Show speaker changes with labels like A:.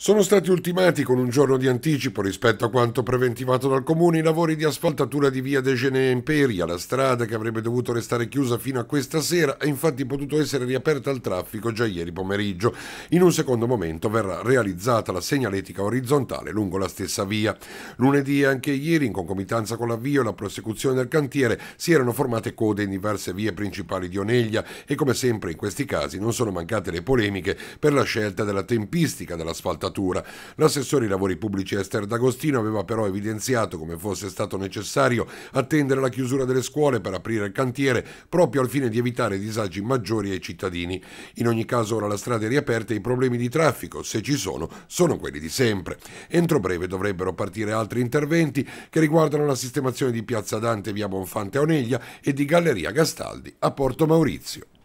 A: Sono stati ultimati con un giorno di anticipo rispetto a quanto preventivato dal comune i lavori di asfaltatura di via De Gene Imperia. La strada che avrebbe dovuto restare chiusa fino a questa sera è infatti potuto essere riaperta al traffico già ieri pomeriggio. In un secondo momento verrà realizzata la segnaletica orizzontale lungo la stessa via. Lunedì e anche ieri, in concomitanza con l'avvio e la prosecuzione del cantiere, si erano formate code in diverse vie principali di Oneglia e come sempre in questi casi non sono mancate le polemiche per la scelta della tempistica dell'asfaltatura portatura. L'assessore ai lavori pubblici Esther D'Agostino aveva però evidenziato come fosse stato necessario attendere la chiusura delle scuole per aprire il cantiere proprio al fine di evitare disagi maggiori ai cittadini. In ogni caso ora la strada è riaperta e i problemi di traffico, se ci sono, sono quelli di sempre. Entro breve dovrebbero partire altri interventi che riguardano la sistemazione di Piazza Dante via Bonfante a Oneglia e di Galleria Gastaldi a Porto Maurizio.